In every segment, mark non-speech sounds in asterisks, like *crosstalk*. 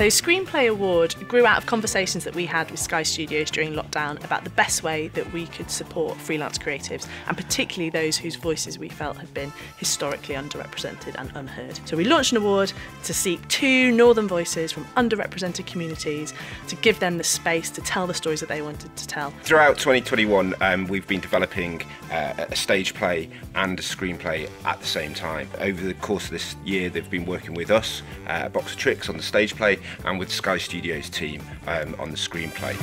So, Screenplay Award grew out of conversations that we had with Sky Studios during lockdown about the best way that we could support freelance creatives, and particularly those whose voices we felt had been historically underrepresented and unheard. So, we launched an award to seek two northern voices from underrepresented communities to give them the space to tell the stories that they wanted to tell. Throughout 2021, um, we've been developing uh, a stage play and a screenplay at the same time. Over the course of this year, they've been working with us, uh, Box of Tricks, on the stage play and with Sky Studios team um, on the screenplay.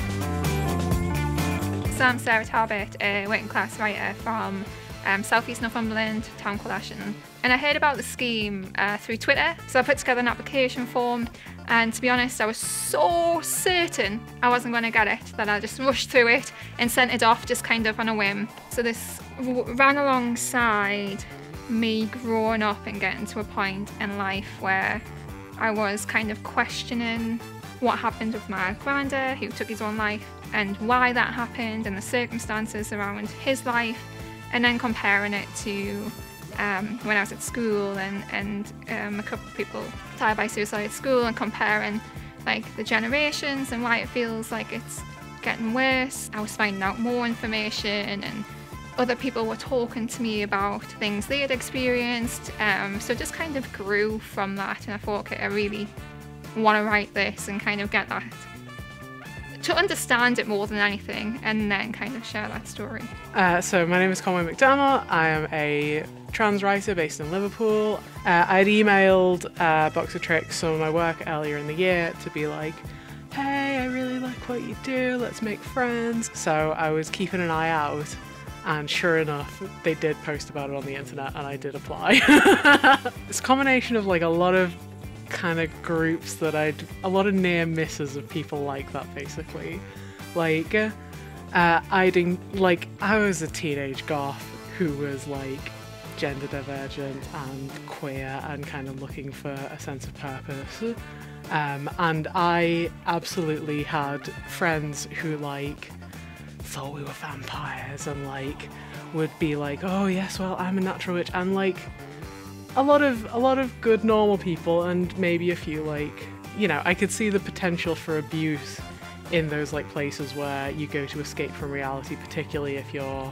So I'm Sarah Tarbit, a working class writer from um, Northumberland, town called Ashington. And I heard about the scheme uh, through Twitter, so I put together an application form. And to be honest, I was so certain I wasn't going to get it that I just *laughs* rushed through it and sent it off just kind of on a whim. So this ran alongside me growing up and getting to a point in life where I was kind of questioning what happened with my granddad who took his own life and why that happened and the circumstances around his life and then comparing it to um, when I was at school and, and um, a couple of people died by suicide at school and comparing like the generations and why it feels like it's getting worse. I was finding out more information and other people were talking to me about things they had experienced. Um, so just kind of grew from that, and I thought, okay, I really want to write this and kind of get that to understand it more than anything, and then kind of share that story. Uh, so my name is Conway McDermott. I am a trans writer based in Liverpool. Uh, I had emailed uh, Box of Tricks some of my work earlier in the year to be like, hey, I really like what you do, let's make friends. So I was keeping an eye out and sure enough, they did post about it on the internet, and I did apply. *laughs* it's a combination of like a lot of kind of groups that I'd a lot of near misses of people like that, basically. Like, uh, I'd like I was a teenage goth who was like gender divergent and queer and kind of looking for a sense of purpose. Um, and I absolutely had friends who like thought we were vampires and like would be like, oh yes, well I'm a natural witch, and like a lot of a lot of good normal people and maybe a few like you know I could see the potential for abuse in those like places where you go to escape from reality, particularly if you're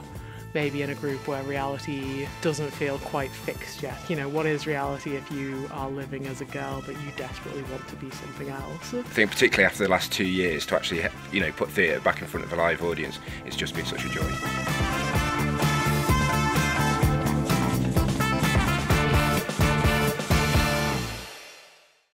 maybe in a group where reality doesn't feel quite fixed yet. You know, what is reality if you are living as a girl but you desperately want to be something else? I think particularly after the last two years to actually, you know, put theatre back in front of a live audience, it's just been such a joy.